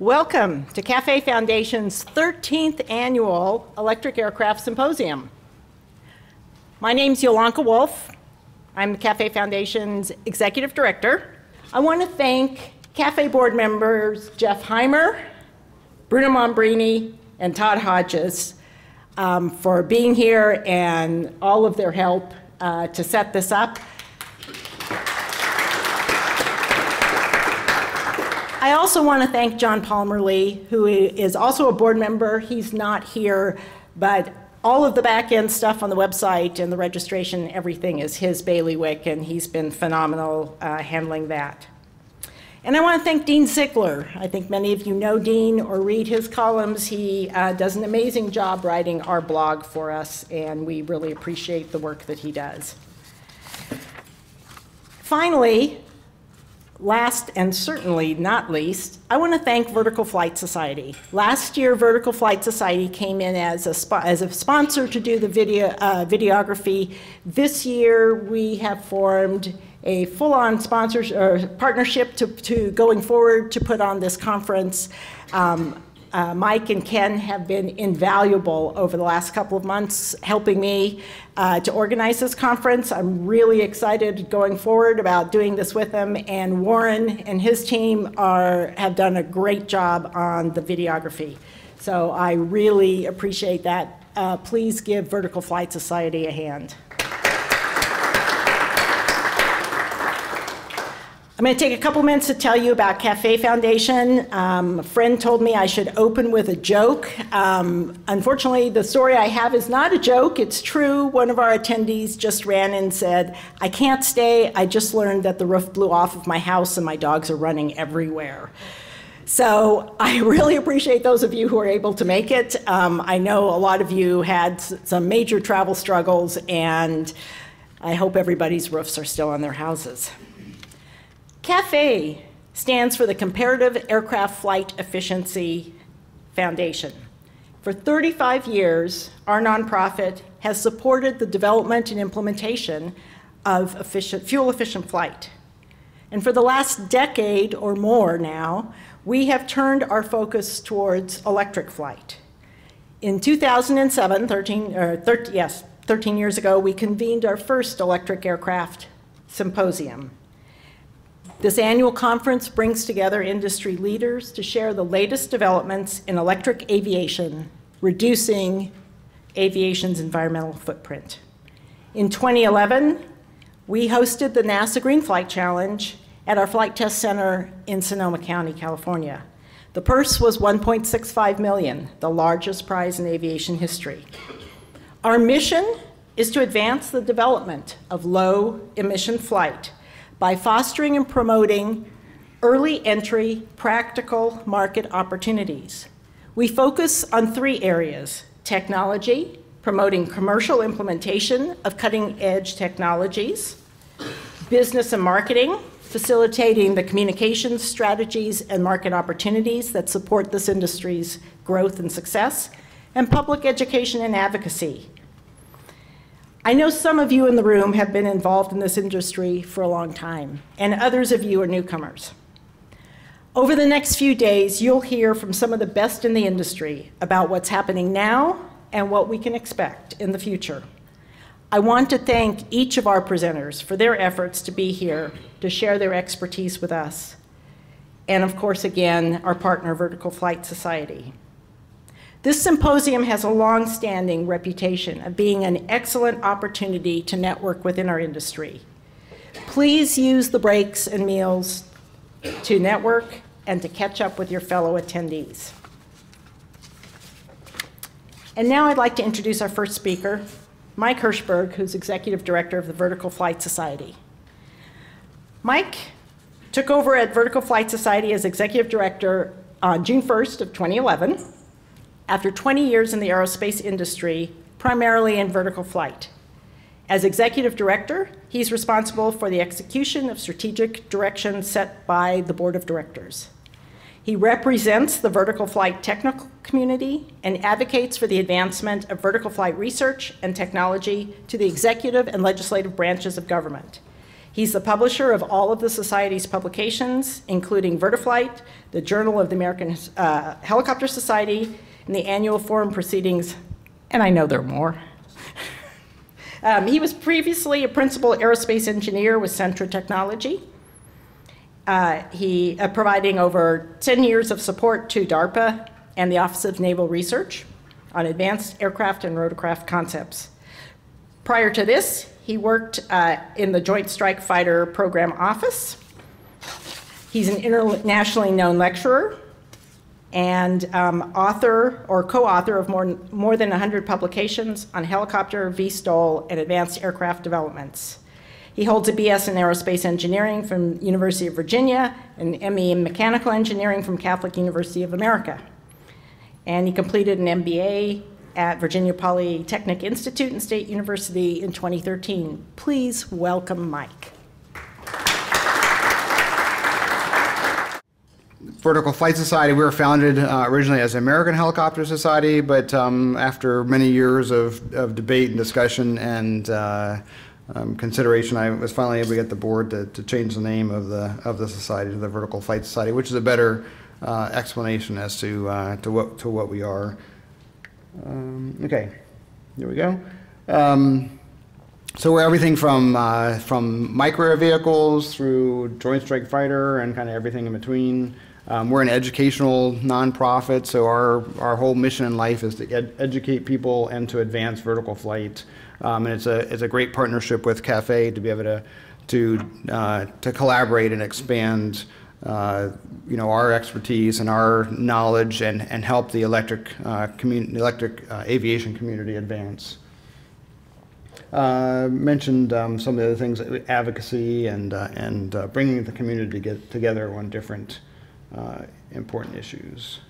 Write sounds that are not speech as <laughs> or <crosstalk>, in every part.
Welcome to CAFE Foundation's 13th annual Electric Aircraft Symposium. My name's Yolanka Wulff. I'm the CAFE Foundation's Executive Director. I want to thank CAFE board members Jeff Heimer, Bruno Mombrini, and Todd Hodges um, for being here and all of their help uh, to set this up. I also want to thank John Palmer Lee, who is also a board member. He's not here, but all of the back end stuff on the website and the registration, everything is his bailiwick, and he's been phenomenal uh, handling that. And I want to thank Dean Sigler. I think many of you know Dean or read his columns. He uh, does an amazing job writing our blog for us, and we really appreciate the work that he does. Finally, last and certainly not least, I want to thank Vertical Flight Society. Last year, Vertical Flight Society came in as a, as a sponsor to do the video, uh, videography. This year, we have formed a full-on sponsorship or partnership to, to going forward to put on this conference. Um, uh, Mike and Ken have been invaluable over the last couple of months helping me uh, to organize this conference. I'm really excited going forward about doing this with them. And Warren and his team are, have done a great job on the videography. So I really appreciate that. Uh, please give Vertical Flight Society a hand. I'm going to take a couple minutes to tell you about Cafe Foundation. Um, a friend told me I should open with a joke. Um, unfortunately, the story I have is not a joke, it's true. One of our attendees just ran and said, I can't stay. I just learned that the roof blew off of my house and my dogs are running everywhere. So I <laughs> really appreciate those of you who are able to make it. Um, I know a lot of you had some major travel struggles, and I hope everybody's roofs are still on their houses. CAFE stands for the Comparative Aircraft Flight Efficiency Foundation. For 35 years, our nonprofit has supported the development and implementation of efficient, fuel-efficient flight. And for the last decade or more now, we have turned our focus towards electric flight. In 2007, 13, or 13, yes, 13 years ago, we convened our first electric aircraft symposium. This annual conference brings together industry leaders to share the latest developments in electric aviation, reducing aviation's environmental footprint. In 2011, we hosted the NASA Green Flight Challenge at our flight test center in Sonoma County, California. The purse was 1.65 million, the largest prize in aviation history. Our mission is to advance the development of low emission flight by fostering and promoting early entry, practical market opportunities. We focus on three areas technology, promoting commercial implementation of cutting edge technologies, business and marketing, facilitating the communications strategies and market opportunities that support this industry's growth and success, and public education and advocacy, I know some of you in the room have been involved in this industry for a long time, and others of you are newcomers. Over the next few days, you'll hear from some of the best in the industry about what's happening now and what we can expect in the future. I want to thank each of our presenters for their efforts to be here to share their expertise with us. And of course, again, our partner, Vertical Flight Society. This symposium has a long-standing reputation of being an excellent opportunity to network within our industry. Please use the breaks and meals to network and to catch up with your fellow attendees. And now I'd like to introduce our first speaker, Mike Hirschberg, who's Executive Director of the Vertical Flight Society. Mike took over at Vertical Flight Society as Executive Director on June 1st of 2011 after 20 years in the aerospace industry, primarily in vertical flight. As executive director, he's responsible for the execution of strategic direction set by the board of directors. He represents the vertical flight technical community and advocates for the advancement of vertical flight research and technology to the executive and legislative branches of government. He's the publisher of all of the Society's publications, including Vertiflight, the Journal of the American uh, Helicopter Society, and the annual forum proceedings, and I know there are more. <laughs> um, he was previously a principal aerospace engineer with Centra Technology. Uh, he uh, providing over 10 years of support to DARPA and the Office of Naval Research on advanced aircraft and rotorcraft concepts. Prior to this, he worked uh, in the Joint Strike Fighter Program Office. He's an internationally known lecturer and um, author or co-author of more, more than 100 publications on helicopter, VSTOL, and advanced aircraft developments. He holds a BS in aerospace engineering from University of Virginia and ME in mechanical engineering from Catholic University of America. And he completed an MBA at Virginia Polytechnic Institute and State University in 2013. Please welcome Mike. Vertical Flight Society, we were founded uh, originally as the American Helicopter Society, but um, after many years of, of debate and discussion and uh, um, consideration, I was finally able to get the board to, to change the name of the, of the society to the Vertical Flight Society, which is a better uh, explanation as to, uh, to, what, to what we are. Um, okay, here we go. Um, so we're everything from uh, from micro vehicles through Joint Strike Fighter and kind of everything in between. Um, we're an educational nonprofit, so our our whole mission in life is to ed educate people and to advance vertical flight. Um, and it's a it's a great partnership with CAFE to be able to to uh, to collaborate and expand uh, you know, our expertise and our knowledge and, and help the electric, uh, community, electric uh, aviation community advance. Uh, mentioned um, some of the other things, advocacy and, uh, and uh, bringing the community to get together on different important issues.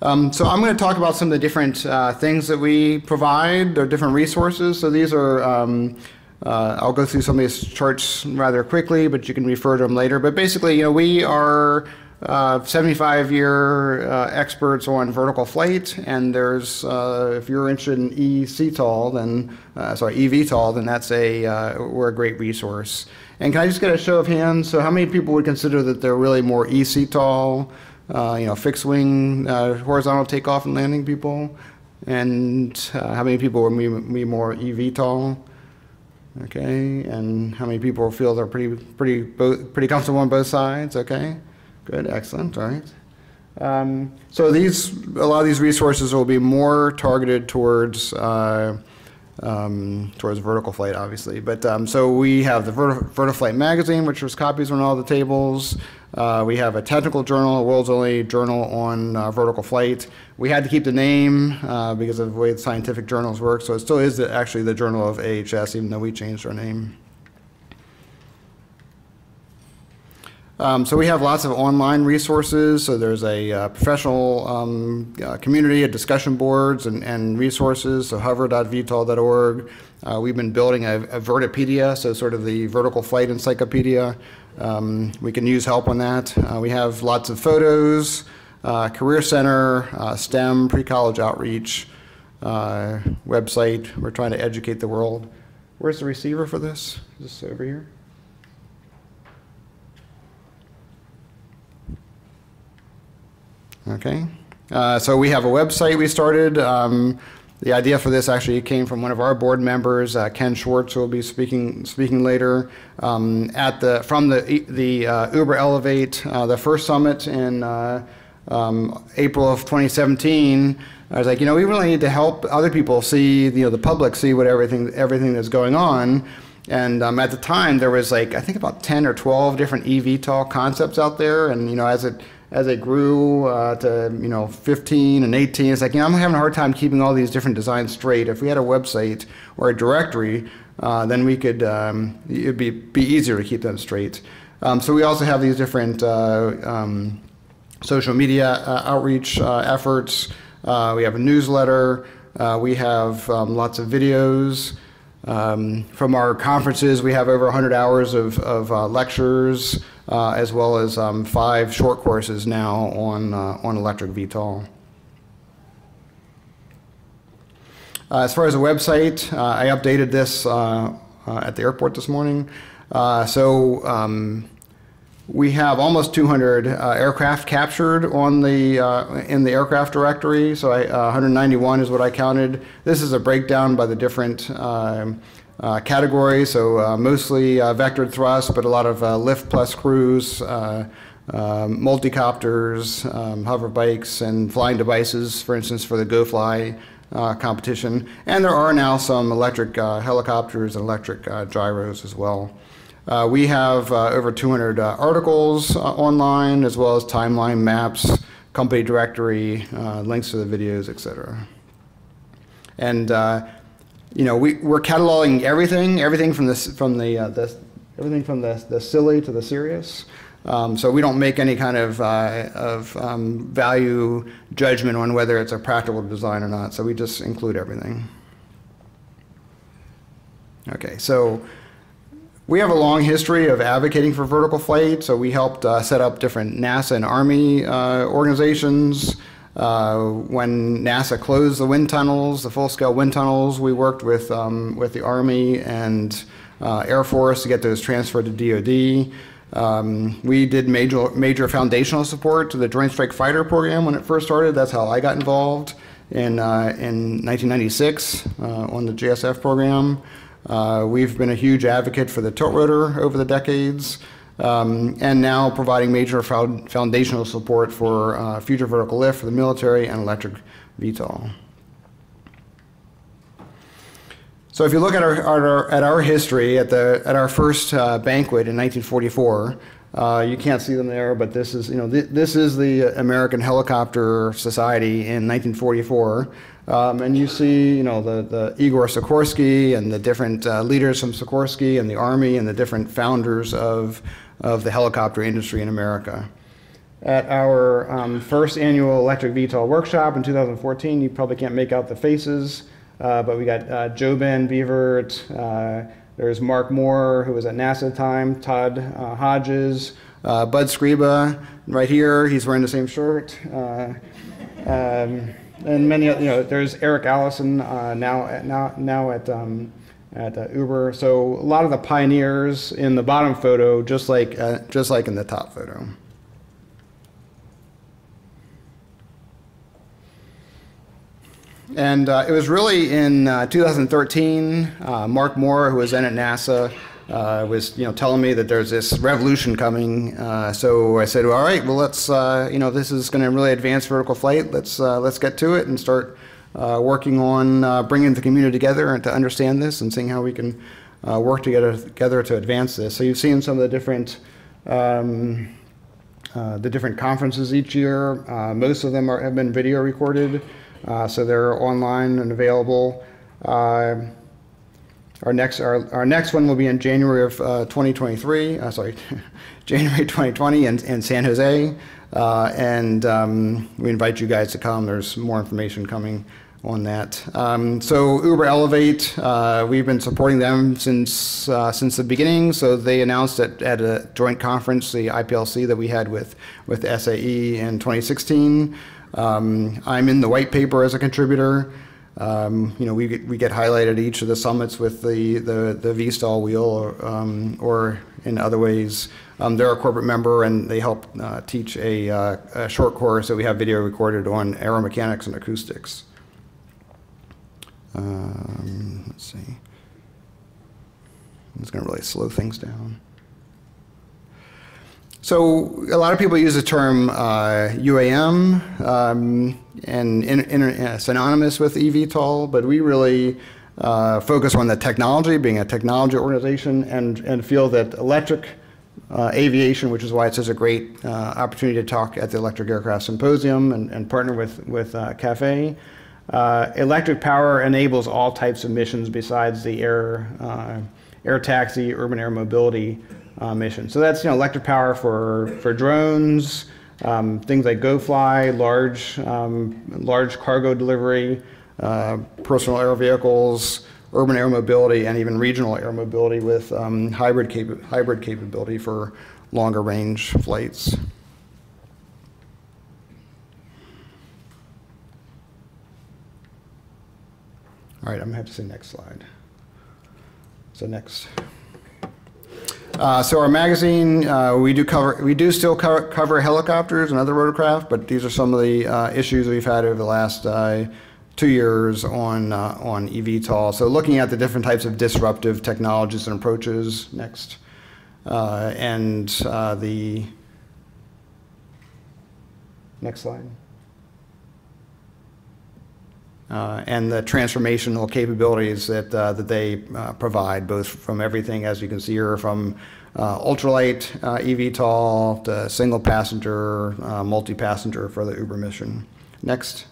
Um, so I'm going to talk about some of the different things that we provide, or different resources. So these are um, uh, I'll go through some of these charts rather quickly, but you can refer to them later. But basically, you know, we are 75-year uh, uh, experts on vertical flight, and there's uh, if you're interested in eCTOL, then uh, sorry eVTOL, then that's a uh, we're a great resource. And can I just get a show of hands? So how many people would consider that they're really more eCTOL, you know, fixed wing horizontal takeoff and landing people? And how many people would be more eVTOL? Okay, and how many people feel they're pretty, pretty, pretty comfortable on both sides? Okay, good, excellent, all right. Um, so these, a lot of these resources will be more targeted towards uh, um, towards vertical flight, obviously. But um, so we have the Verti Vertiflight magazine, which was copies on all the tables. Uh, we have a technical journal, a world's only journal on uh, vertical flight. We had to keep the name uh, because of the way the scientific journals work, so it still is the, actually the Journal of AHS, even though we changed our name. Um, so we have lots of online resources. So there's a uh, professional um, uh, community of discussion boards and, and resources. So hover.vtol.org. Uh, we've been building a, a, Vertipedia, so sort of the vertical flight encyclopedia. Um, we can use help on that. Uh, we have lots of photos, uh, career center, uh, STEM, pre-college outreach, website. We're trying to educate the world. Where's the receiver for this? Is this over here? Okay. Uh, so we have a website we started. Um, the idea for this actually came from one of our board members, uh, Ken Schwartz, who will be speaking speaking later um, at the from the the uh, Uber Elevate, uh, the first summit in uh, um, April of 2017. I was like, you know, we really need to help other people see, you know, the public see what everything everything that's going on. And um, at the time, there was like I think about 10 or 12 different EV eVTOL concepts out there, and you know, as it as it grew uh, to you know 15 and 18, it's like you know I'm having a hard time keeping all these different designs straight. If we had a website or a directory, uh, then we could um, it'd be be easier to keep them straight. Um, so we also have these different uh, um, social media uh, outreach uh, efforts. Uh, we have a newsletter. we have um, lots of videos. Um, from our conferences, we have over 100 hours of, of lectures uh, as well as um, five short courses now on, uh, on electric VTOL. Uh, as far as the website, uh, I updated this uh, uh, at the airport this morning. So um, we have almost 200 uh, aircraft captured on the in the aircraft directory. So I, uh, 191 is what I counted. This is a breakdown by the different um, uh, categories. So uh, mostly uh, vectored thrust, but a lot of lift plus cruise. Um, multicopters, um, hover bikes, and flying devices, for instance, for the GoFly uh, competition. And there are now some electric uh, helicopters and electric uh, gyros as well. Uh, we have uh, over 200 uh, articles online, as well as timeline maps, company directory, links to the videos, etc. And you know, we, we're cataloging everything, everything from this, from the, the everything from the, the silly to the serious. Um, so we don't make any kind of, uh, of um, value judgment on whether it's a practical design or not. So we just include everything. Okay, so we have a long history of advocating for vertical flight. So we helped uh, set up different NASA and Army uh, organizations. Uh, when NASA closed the wind tunnels, the full-scale wind tunnels, we worked with, um, with the Army and uh, Air Force to get those transferred to DoD. Um, we did major, major foundational support to the Joint Strike Fighter program when it first started. That's how I got involved in, uh, in 1996 uh, on the JSF program. Uh, we've been a huge advocate for the tilt rotor over the decades. Um, and now providing major foundational support for uh, future vertical lift for the military and electric VTOL. So if you look at our, our, at our history, at, the, at our first uh, banquet in 1944, uh, you can't see them there, but this is, you know, th this is the American Helicopter Society in 1944. Um, and you see, you know, the, the Igor Sikorsky and the different uh, leaders from Sikorsky and the Army and the different founders of, of the helicopter industry in America. At our um, first annual electric VTOL workshop in 2014, you probably can't make out the faces, uh, but we got uh, JoeBen Bevirt, uh, there's Mark Moore, who was at NASA at the time, Todd uh, Hodges, uh, Bud Scriba, right here, he's wearing the same shirt. Uh, um, and many, you know, there's Eric Allison now, at, now, now at, um, at Uber. So a lot of the pioneers in the bottom photo, just like, just like in the top photo. And uh, it was really in uh, 2013, uh, Mark Moore, who was then at NASA, uh, was you know telling me that there's this revolution coming. Uh, so I said, well, all right, well let's uh, you know this is going to really advance vertical flight. Let's let's get to it and start working on bringing the community together and to understand this and seeing how we can work together together to advance this. So you've seen some of the different. Um, the different conferences each year. most of them are, have been video recorded. Uh, so they're online and available. Uh, our next, our, our next one will be in January of uh, 2023, uh, sorry, <laughs> January 2020 in, in San Jose. Uh, and um, we invite you guys to come. There's more information coming on that. Um, so Uber Elevate, uh, we've been supporting them since uh, since the beginning. So they announced at, at a joint conference, the IPLC that we had with with SAE in 2016. Um, I'm in the white paper as a contributor. Um, you know, we get, we get highlighted at each of the summits with the, the, the VSTOL wheel or, um, or in other ways. Um, they're a corporate member and they help uh, teach a, uh, a, short course that we have video recorded on aeromechanics and acoustics. Um, let's see. It's going to really slow things down. So a lot of people use the term uh, UAM um, and in, in, uh, synonymous with eVTOL, but we really uh, focus on the technology, being a technology organization, and, and feel that electric uh, aviation, which is why it's such a great uh, opportunity to talk at the Electric Aircraft Symposium and, and partner with, with uh, CAFE. electric power enables all types of missions besides the air, air taxi, urban air mobility uh, mission. So that's you know electric power for for drones, um, things like GoFly, large um, large cargo delivery, uh, personal air vehicles, urban air mobility, and even regional air mobility with um, hybrid cap- hybrid capability for longer range flights. All right, I'm gonna have to say next slide. So next. Uh, so our magazine, uh, we do cover, we do still cover, cover helicopters and other rotorcraft, but these are some of the uh, issues we've had over the last uh, two years on uh, on eVTOL. So looking at the different types of disruptive technologies and approaches. Next, uh, and the next slide. Uh, and the transformational capabilities that, uh, that they uh, provide, both from everything, as you can see here, from uh, ultralight uh, eVTOL to single passenger, uh, multi passenger for the Uber mission. Next.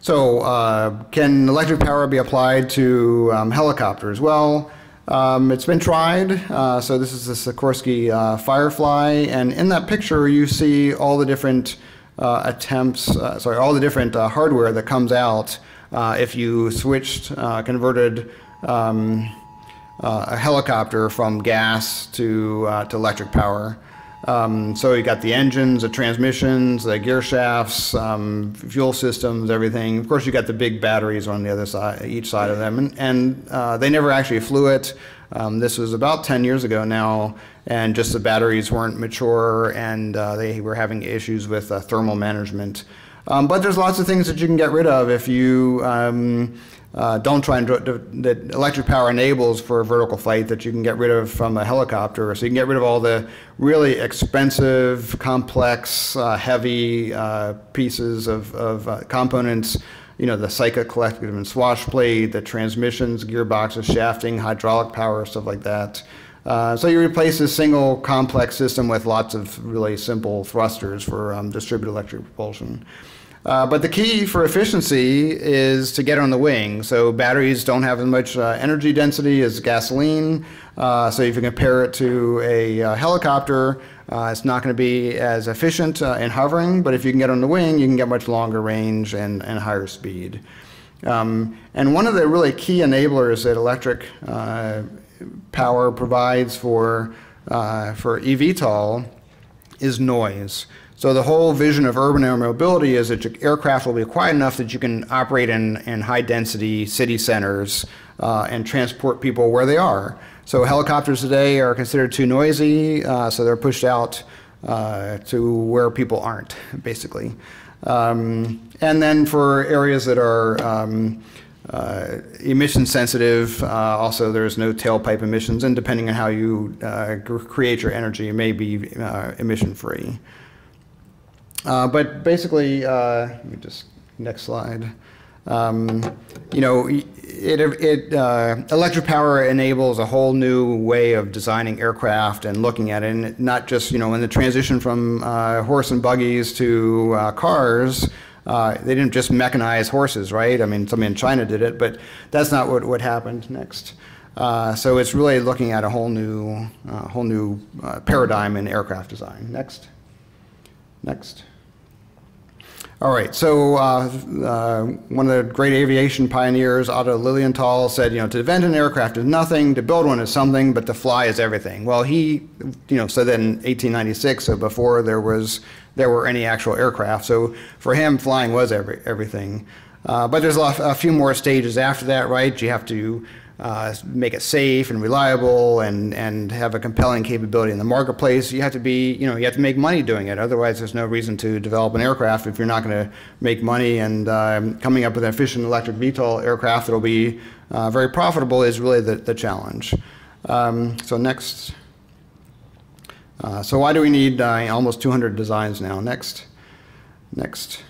So, can electric power be applied to um, helicopters? Well, um, it's been tried. so, this is the Sikorsky Firefly, and in that picture, you see all the different uh, attempts, uh, sorry, all the different uh, hardware that comes out if you switched, converted um, a helicopter from gas to, to electric power. Um, so you got the engines, the transmissions, the gear shafts, um, fuel systems, everything. Of course, you got the big batteries on the other side, each side of them, and, and uh, they never actually flew it. Um, this was about 10 years ago now, and just the batteries weren't mature and uh, they were having issues with uh, thermal management. Um, but there's lots of things that you can get rid of if you um, uh, don't try and that electric power enables for a vertical flight that you can get rid of from a helicopter. So you can get rid of all the really expensive, complex, uh, heavy uh, pieces of, of uh, components you know, the cyclic collective and swash plate, the transmissions, gearboxes, shafting, hydraulic power, stuff like that. Uh, so you replace a single complex system with lots of really simple thrusters for um, distributed electric propulsion. Uh, but the key for efficiency is to get on the wing. So batteries don't have as much uh, energy density as gasoline. Uh, so if you compare it to a uh, helicopter, uh, it's not going to be as efficient in hovering. But if you can get on the wing, you can get much longer range and, and higher speed. Um, and one of the really key enablers that electric power provides for, uh, for eVTOL is noise. So the whole vision of urban air mobility is that your aircraft will be quiet enough that you can operate in, in high density city centers uh, and transport people where they are. So helicopters today are considered too noisy, uh, so they're pushed out uh, to where people aren't, <laughs> basically. Um, and then for areas that are um, uh, emission sensitive. Uh, also, there's no tailpipe emissions, and depending on how you uh, create your energy, it may be uh, emission free. Uh, but basically, uh, let me just next slide. Um, you know, it, it electric power enables a whole new way of designing aircraft and looking at it, and not just you know in the transition from horse and buggies to cars. Uh, they didn't just mechanize horses, right? I mean, somebody in China did it, but that's not what, what happened next. Uh, so it's really looking at a whole new, uh, whole new uh, paradigm in aircraft design. Next. Next. All right, so uh, uh, one of the great aviation pioneers, Otto Lilienthal, said, you know, to invent an aircraft is nothing, to build one is something, but to fly is everything. Well, he, you know, said that in 1896, so before there was there were any actual aircraft. So for him, flying was every, everything. Uh, but there's a, a, few more stages after that, right? You have to uh, make it safe and reliable and, and have a compelling capability in the marketplace. You have to be, you know, you have to make money doing it. Otherwise, there's no reason to develop an aircraft if you're not going to make money. And um, coming up with an efficient electric VTOL aircraft that will be uh, very profitable is really the, the challenge. Um, so next. Uh, so why do we need uh, almost 200 designs now? Next. Next.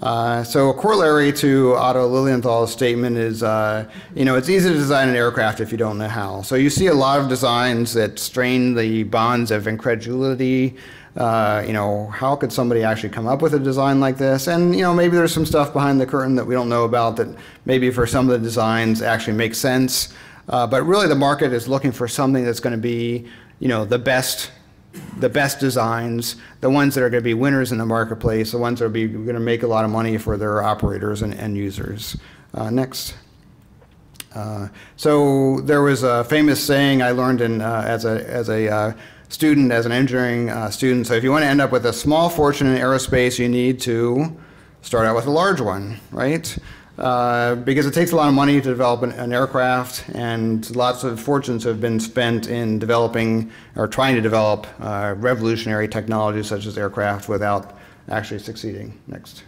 Uh, so a corollary to Otto Lilienthal's statement is, uh, you know, it's easy to design an aircraft if you don't know how. So you see a lot of designs that strain the bonds of incredulity. Uh, you know, how could somebody actually come up with a design like this? And, you know, maybe there's some stuff behind the curtain that we don't know about that maybe for some of the designs actually makes sense. Uh, but really the market is looking for something that's going to be you know, the best the best designs, the ones that are going to be winners in the marketplace, the ones that are going to make a lot of money for their operators and end users. Uh, next. Uh, so there was a famous saying I learned in, uh, as a, as a uh, student, as an engineering uh, student. So if you want to end up with a small fortune in aerospace, you need to start out with a large one, right? Uh, because it takes a lot of money to develop an, an, aircraft, and lots of fortunes have been spent in developing or trying to develop uh, revolutionary technologies such as aircraft without actually succeeding. Next.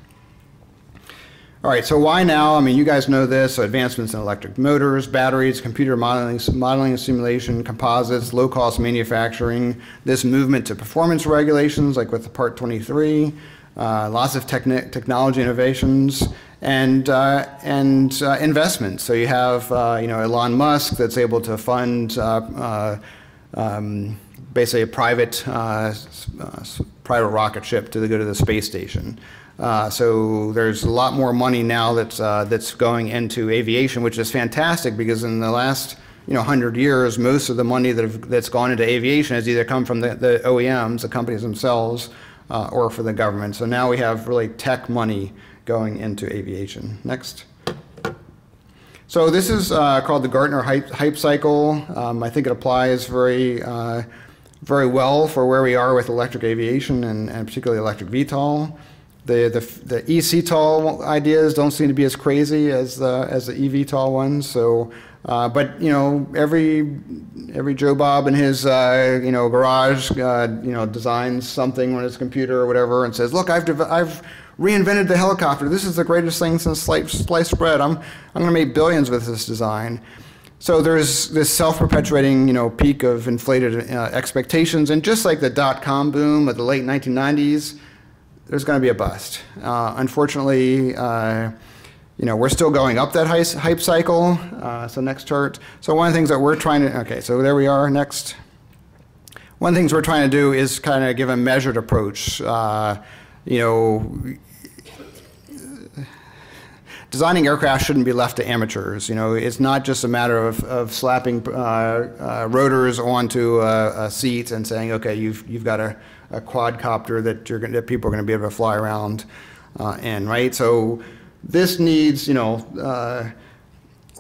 All right, so why now? I mean, you guys know this. So advancements in electric motors, batteries, computer modeling, modeling and simulation, composites, low-cost manufacturing, this movement to performance regulations like with the Part 23, uh, lots of technology innovations, and uh, and uh, investments. So you have uh, you know Elon Musk that's able to fund uh, um, basically a private private rocket ship to go to the space station. Uh, so there's a lot more money now that's uh, that's going into aviation, which is fantastic because in the last you know 100 years, most of the money that have, that's gone into aviation has either come from the, the OEMs, the companies themselves, uh, or for the government. So now we have really tech money going into aviation. Next. So this is uh, called the Gartner hype, hype cycle. Um, I think it applies very, uh, very well for where we are with electric aviation and, and particularly electric VTOL. The, the, the eCTOL ideas don't seem to be as crazy as the, as the eVTOL ones. So, uh, but you know, every every Joe Bob in his uh, you know garage, uh, you know, designs something on his computer or whatever, and says, "Look, I've I've reinvented the helicopter. This is the greatest thing since sliced bread. I'm, I'm going to make billions with this design. So there's this self-perpetuating, you know, peak of inflated uh, expectations, and just like the dot-com boom of the late 1990s, there's going to be a bust. Uh, unfortunately, uh, you know, we're still going up that hype cycle. Uh, so next chart. So one of the things that we're trying to, okay, so there we are. Next. One of the things we're trying to do is kind of give a measured approach. Uh, you know, designing aircraft shouldn't be left to amateurs. You know, it's not just a matter of, of slapping uh, uh, rotors onto a, a, seat and saying, okay, you've, you've got a, a quadcopter that, you're gonna, that people are going to be able to fly around uh, in, right? So this needs, you know, uh,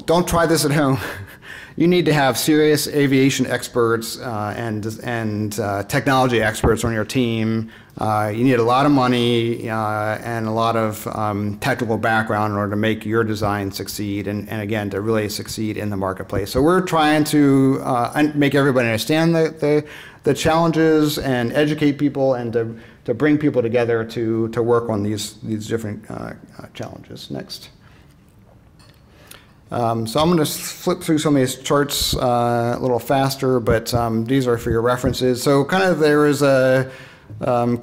don't try this at home. <laughs> you need to have serious aviation experts uh, and, and uh, technology experts on your team. Uh, you need a lot of money uh, and a lot of um, technical background in order to make your design succeed and, and again, to really succeed in the marketplace. So we're trying to uh, make everybody understand the, the, the, challenges and educate people and to, to bring people together to, to work on these, these different uh, challenges. Next. Um, so I'm going to flip through some of these charts uh, a little faster, but um, these are for your references. So kind of there is a um,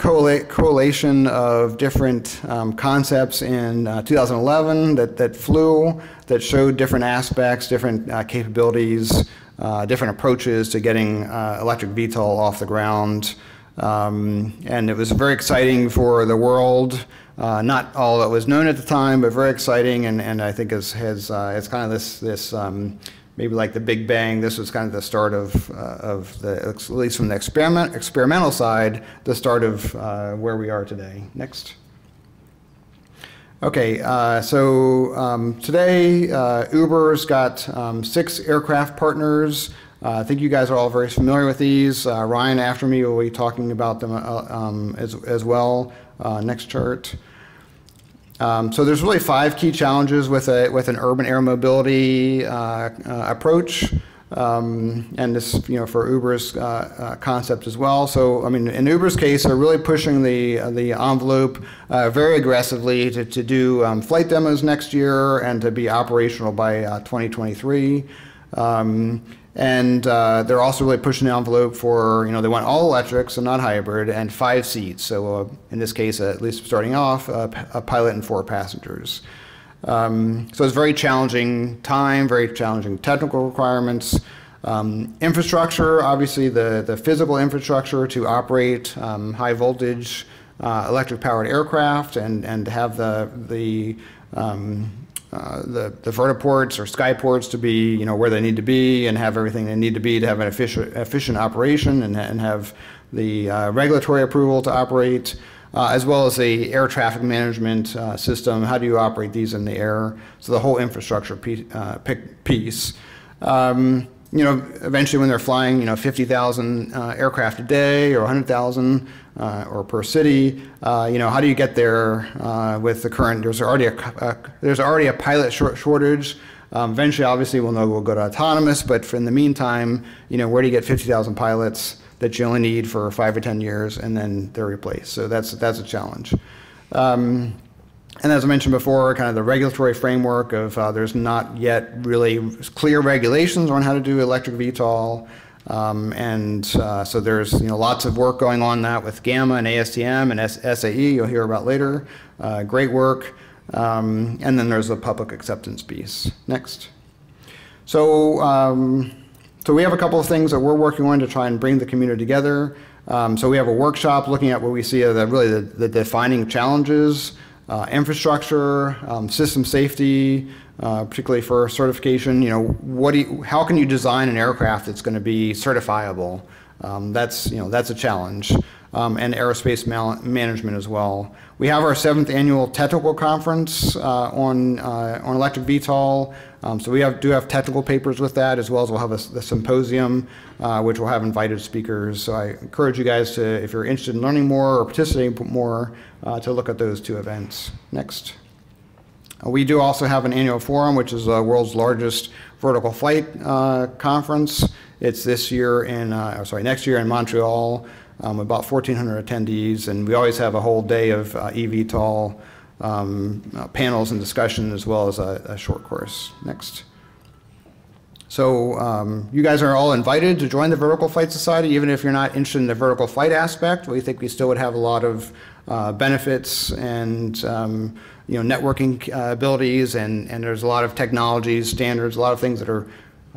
of different um, concepts in uh, 2011 that, that flew, that showed different aspects, different uh, capabilities, uh, different approaches to getting uh, electric VTOL off the ground. Um, and it was very exciting for the world. Uh, not all that was known at the time, but very exciting, and, and I think has, has uh, it's kind of this this um, maybe like the Big Bang. This was kind of the start of uh, of the at least from the experiment experimental side, the start of uh, where we are today. Next. Okay, uh, so um, today uh, Uber's got um, six aircraft partners. I think you guys are all very familiar with these. Ryan after me will be talking about them um, as, as well. next chart. Um, so there's really five key challenges with a with an urban air mobility uh, uh, approach, um, and this you know for Uber's uh, uh concept as well. So I mean, in Uber's case, they're really pushing the the envelope uh, very aggressively to to do um, flight demos next year and to be operational by uh, 2023. Um, and uh, they're also really pushing the envelope for, you know, they want all electric, so not hybrid, and five seats. So uh, in this case, at least starting off, a pilot and four passengers. Um, so it's very challenging time, very challenging technical requirements. Um, infrastructure, obviously the, the physical infrastructure to operate um, high voltage uh, electric powered aircraft and, and have the, the um, uh, the, the vertiports or skyports to be, you know, where they need to be and have everything they need to be to have an efficient, efficient operation and, and have the uh, regulatory approval to operate, uh, as well as the air traffic management uh, system. How do you operate these in the air? So the whole infrastructure piece. Uh, piece. Um, you know, eventually when they're flying, you know, 50,000 uh, aircraft a day or 100,000 uh, or per city, uh, you know, how do you get there uh, with the current, there's already a, there's already a pilot short shortage. Um, eventually, obviously, we'll know we'll go to autonomous, but for in the meantime, you know, where do you get 50,000 pilots that you only need for five or 10 years and then they're replaced? So that's, that's a challenge. Um, and as I mentioned before, kind of the regulatory framework of uh, there's not yet really clear regulations on how to do electric VTOL. Um, and uh, so there's you know lots of work going on that with GAMA and ASTM and S- SAE. You'll hear about later. Uh, great work. Um, and then there's the public acceptance piece. Next. So um, so we have a couple of things that we're working on to try and bring the community together. Um, so we have a workshop looking at what we see as the, really the, the defining challenges uh, infrastructure, um, system safety, uh, particularly for certification. You know, what do you, how can you design an aircraft that's going to be certifiable? Um, that's you know that's a challenge, um, and aerospace management as well. We have our seventh annual technical conference uh, on uh, on electric VTOL. Um, so we have, do have technical papers with that, as well as we'll have a, a symposium, uh, which will have invited speakers. So I encourage you guys to, if you're interested in learning more or participating more, uh, to look at those two events. Next. Uh, we do also have an annual forum, which is the world's largest vertical flight uh, conference. It's this year in, uh, sorry, next year in Montreal. Um, about 1,400 attendees, and we always have a whole day of uh, eVTOL um, uh, panels and discussion as well as a, a short course. Next. So um, you guys are all invited to join the Vertical Flight Society, even if you're not interested in the vertical flight aspect. We think we still would have a lot of uh, benefits and um, you know networking uh, abilities, and, and there's a lot of technologies, standards, a lot of things that are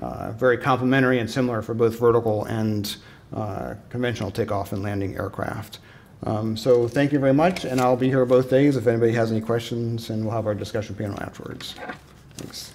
uh, very complementary and similar for both vertical and uh, conventional takeoff and landing aircraft. Um, so thank you very much, and I'll be here both days if anybody has any questions, and we'll have our discussion panel afterwards. Thanks.